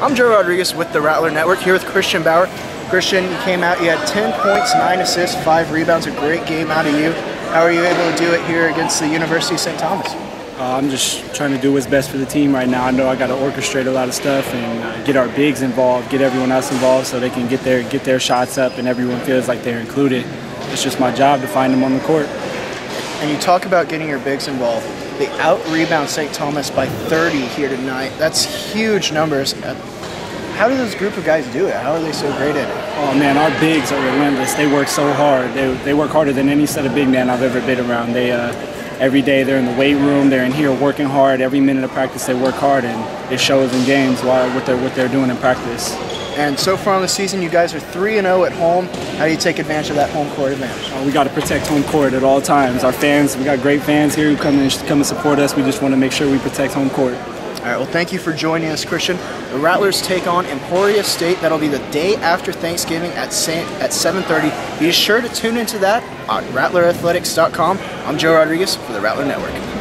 I'm Joe Rodriguez with the Rattler Network here with Christian Bower. Christian, you came out, you had 10 points, 9 assists, 5 rebounds, a great game out of you. How are you able to do it here against the University of St. Thomas? Uh, I'm just trying to do what's best for the team right now. I know I got to orchestrate a lot of stuff and uh, get our bigs involved, get everyone else involved, so they can get their get their shots up and everyone feels like they're included. It's just my job to find them on the court. And you talk about getting your bigs involved. They out rebound St. Thomas by 30 here tonight. That's huge numbers. How do this group of guys do it? How are they so great at it? Oh man, our bigs are relentless. They work so hard. They, they work harder than any set of big men I've ever been around. They uh, every day they're in the weight room. They're in here working hard. Every minute of practice they work hard, and it shows in games what they're what they're doing in practice. And so far in the season, you guys are 3 and 0 at home. How do you take advantage of that home court advantage? Uh, we got to protect home court at all times. Our fans, we got great fans here who come and come and support us. We just want to make sure we protect home court. All right, well, thank you for joining us, Christian. The Rattlers take on Emporia State. That'll be the day after Thanksgiving at at 7.30. Be sure to tune into that on RattlerAthletics.com. I'm Joe Rodriguez for the Rattler Network.